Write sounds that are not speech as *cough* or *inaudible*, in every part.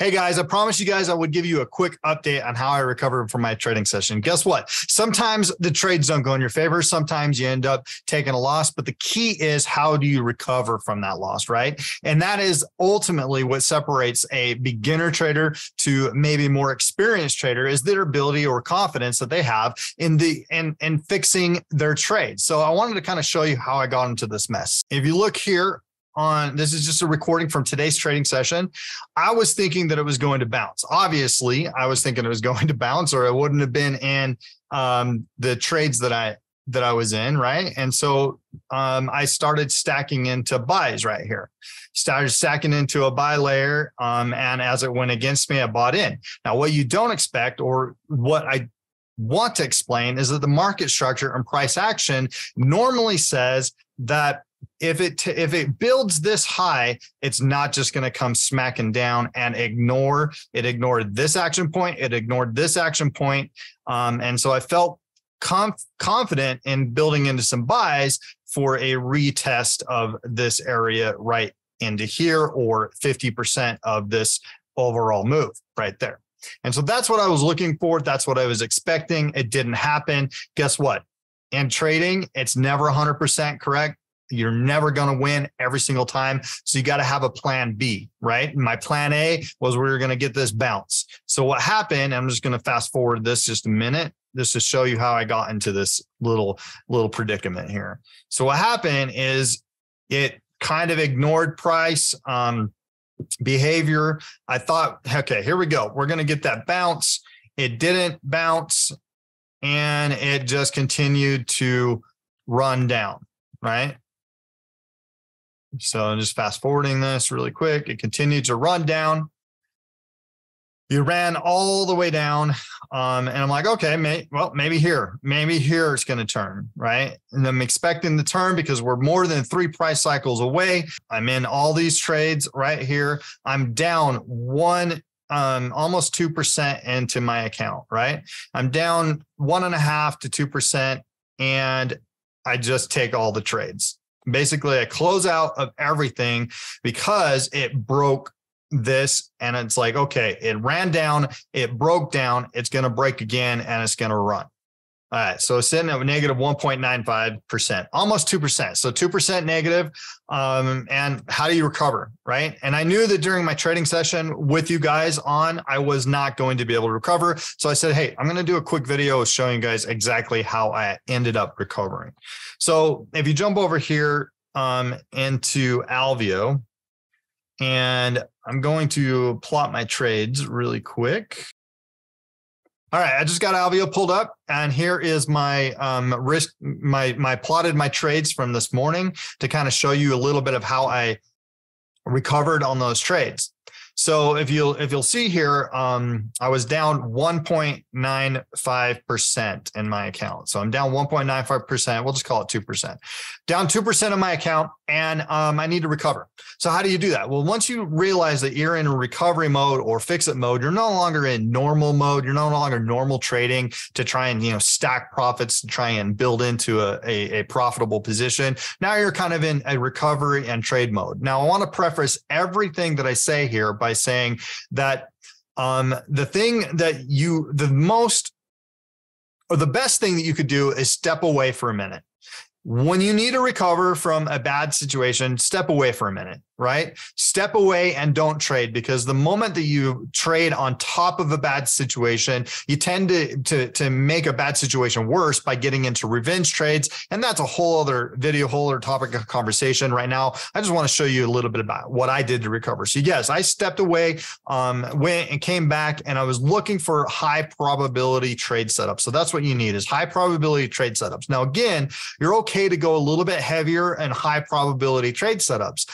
Hey guys, I promised you guys I would give you a quick update on how I recovered from my trading session. Guess what? Sometimes the trades don't go in your favor. Sometimes you end up taking a loss, but the key is how do you recover from that loss, right? And that is ultimately what separates a beginner trader to maybe more experienced trader is their ability or confidence that they have in the in in fixing their trades. So I wanted to kind of show you how I got into this mess. If you look here, on this is just a recording from today's trading session. I was thinking that it was going to bounce. Obviously, I was thinking it was *laughs* going to bounce, or it wouldn't have been in um, the trades that I that I was in, right? And so um, I started stacking into buys right here. Started stacking into a buy layer, um, and as it went against me, I bought in. Now, what you don't expect, or what I want to explain, is that the market structure and price action normally says that if it if it builds this high, it's not just going to come smacking down and ignore. It ignored this action point. It ignored this action point. Um, and so I felt conf- confident in building into some buys for a retest of this area right into here or 50% of this overall move right there. And so that's what I was looking for. That's what I was expecting. It didn't happen. Guess what? In trading, it's never 100% correct. You're never going to win every single time. So you got to have a plan B, right? My plan A was we were going to get this bounce. So what happened, I'm just going to fast forward this just a minute, just to show you how I got into this little, little predicament here. So what happened is it kind of ignored price um, behavior. I thought, okay, here we go. We're going to get that bounce. It didn't bounce and it just continued to run down, right? So I'm just fast forwarding this really quick. It continued to run down. You ran all the way down. Um, and I'm like, okay, may, well, maybe here, maybe here it's going to turn, right? And I'm expecting the turn because we're more than three price cycles away. I'm in all these trades right here. I'm down one um, almost 2% into my account, right? I'm down one and a half to 2%. And I just take all the trades basically a closeout of everything because it broke this and it's like okay it ran down it broke down it's going to break again and it's going to run all right so sitting at negative 1.95% almost 2% so 2% negative um, and how do you recover right? And i knew that during my trading session with you guys on i was not going to be able to recover. So i said hey i'm going to do a quick video showing you guys exactly how i ended up recovering. So if you jump over here um, into Alveo, and I'm going to plot my trades really quick. All right, I just got Alveo pulled up, and here is my um, risk, my my plotted my trades from this morning to kind of show you a little bit of how I recovered on those trades. So if you'll if you'll see here, um, I was down 1.95% in my account. So I'm down 1.95%. We'll just call it 2%. Down 2% of my account, and um, I need to recover. So how do you do that? Well, once you realize that you're in recovery mode or fix it mode, you're no longer in normal mode. You're no longer normal trading to try and you know stack profits try and build into a, a, a profitable position. Now you're kind of in a recovery and trade mode. Now I want to preface everything that I say here by by saying that um, the thing that you, the most, or the best thing that you could do is step away for a minute. When you need to recover from a bad situation, step away for a minute right? Step away and don't trade because the moment that you trade on top of a bad situation, you tend to, to, to make a bad situation worse by getting into revenge trades. And that's a whole other video, whole other topic of conversation right now. I just want to show you a little bit about what I did to recover. So yes, I stepped away, um, went and came back and I was looking for high probability trade setups. So that's what you need is high probability trade setups. Now, again, you're okay to go a little bit heavier and high probability trade setups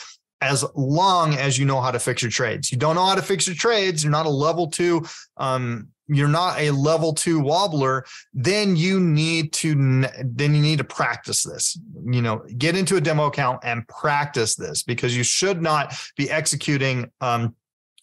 as long as you know how to fix your trades. You don't know how to fix your trades, you're not a level two, um, you're not a level two wobbler, then you need to then you need to practice this. You know, get into a demo account and practice this because you should not be executing um,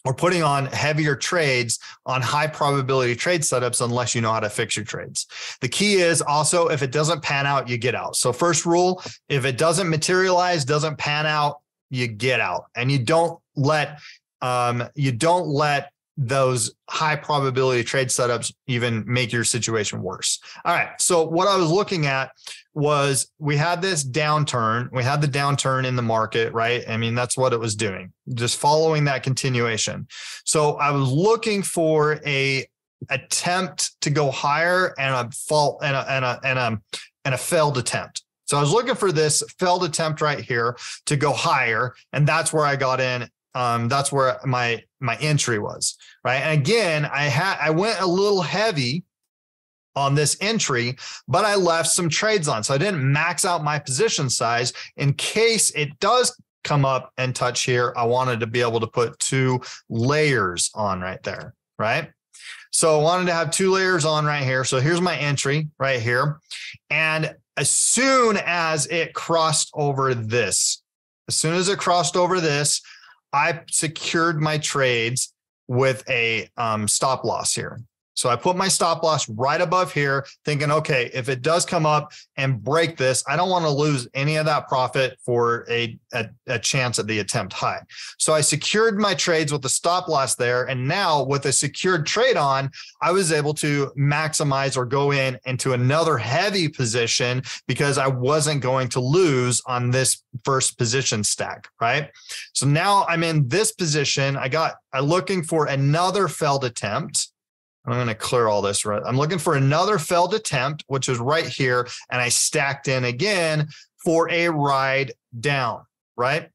or putting on heavier trades on high probability trade setups unless you know how to fix your trades. The key is also if it doesn't pan out, you get out. So first rule, if it doesn't materialize, doesn't pan out, you get out and you don't let um, you don't let those high probability trade setups even make your situation worse. All right. So what I was looking at was we had this downturn. We had the downturn in the market, right? I mean, that's what it was doing, just following that continuation. So I was looking for a attempt to go higher and a fault and a and a and a and a failed attempt. So I was looking for this failed attempt right here to go higher, and that's where I got in. Um, that's where my my entry was, right? And again, I had I went a little heavy on this entry, but I left some trades on. So I didn't max out my position size in case it does come up and touch here. I wanted to be able to put two layers on right there, right? So I wanted to have two layers on right here. So here's my entry right here. And as soon as it crossed over this, as soon as it crossed over this, I secured my trades with a um, stop loss here. So I put my stop loss right above here, thinking, okay, if it does come up and break this, I don't want to lose any of that profit for a, a, a, chance at the attempt high. So I secured my trades with the stop loss there. And now with a secured trade on, I was able to maximize or go in into another heavy position because I wasn't going to lose on this first position stack, right? So now I'm in this position. I got, I'm looking for another failed attempt I'm going to clear all this. I'm looking for another failed attempt, which is right here. And I stacked in again for a ride down. Right.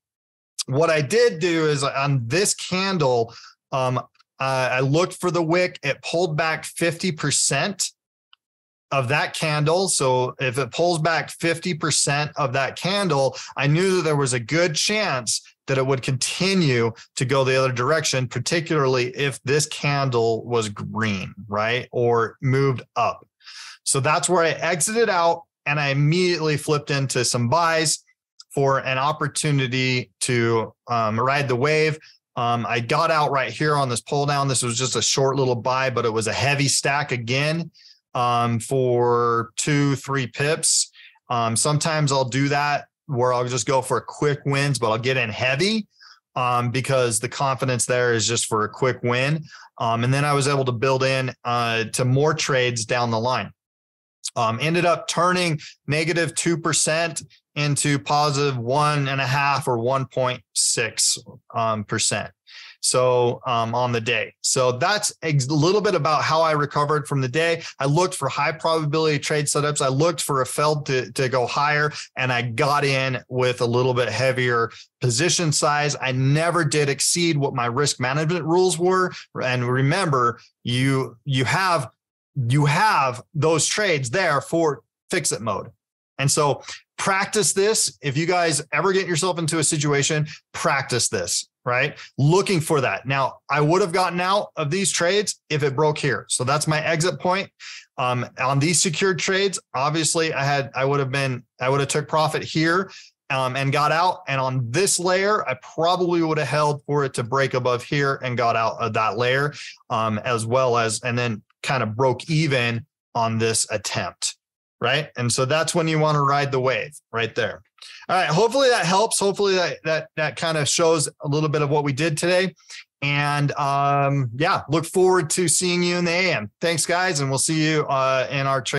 What I did do is on this candle, um, uh, I looked for the wick. It pulled back 50% of that candle. So if it pulls back 50% of that candle, I knew that there was a good chance that it would continue to go the other direction, particularly if this candle was green, right? Or moved up. So that's where I exited out and I immediately flipped into some buys for an opportunity to um, ride the wave. Um, I got out right here on this pull down. This was just a short little buy, but it was a heavy stack again um, for two, three pips. Um, sometimes I'll do that where I'll just go for quick wins, but I'll get in heavy um, because the confidence there is just for a quick win. Um, and then I was able to build in uh, to more trades down the line. Um, ended up turning negative 2% into positive one and a half or 1.6 um, percent so um, on the day. So that's a little bit about how I recovered from the day. I looked for high probability trade setups. I looked for a failed to, to go higher, and I got in with a little bit heavier position size. I never did exceed what my risk management rules were. And remember, you you have you have those trades there for fix it mode. And so practice this. If you guys ever get yourself into a situation, practice this right? Looking for that. Now, I would have gotten out of these trades if it broke here. So that's my exit point. Um, on these secured trades, obviously, I had I would have been I would have took profit here um, and got out. And on this layer, I probably would have held for it to break above here and got out of that layer, um, as well as and then kind of broke even on this attempt, right? And so that's when you want to ride the wave right there. All right. Hopefully that helps. Hopefully that that that kind of shows a little bit of what we did today. And um, yeah, look forward to seeing you in the AM. Thanks, guys, and we'll see you uh, in our trade.